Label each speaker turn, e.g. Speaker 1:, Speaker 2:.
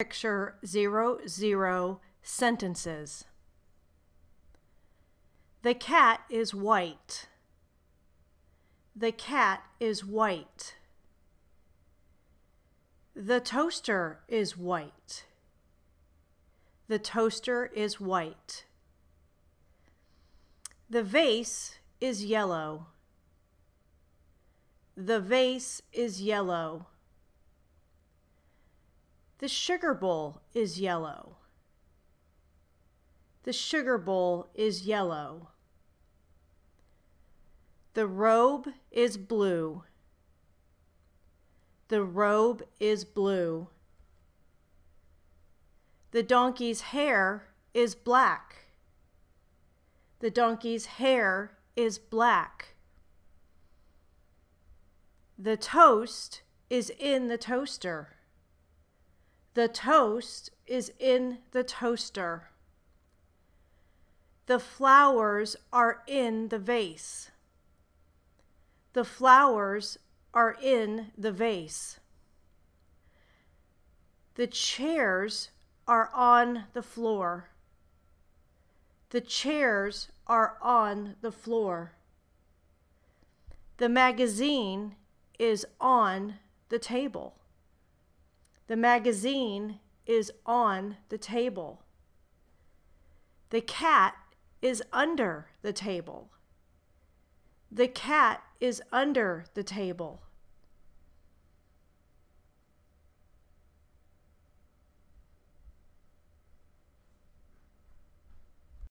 Speaker 1: Picture zero zero sentences. The cat is white. The cat is white. The toaster is white. The toaster is white. The vase is yellow. The vase is yellow. The sugar bowl is yellow. The sugar bowl is yellow. The robe is blue. The robe is blue. The donkey's hair is black. The donkey's hair is black. The toast is in the toaster. The toast is in the toaster. The flowers are in the vase. The flowers are in the vase. The chairs are on the floor. The chairs are on the floor. The magazine is on the table. The magazine is on the table. The cat is under the table. The cat is under the table.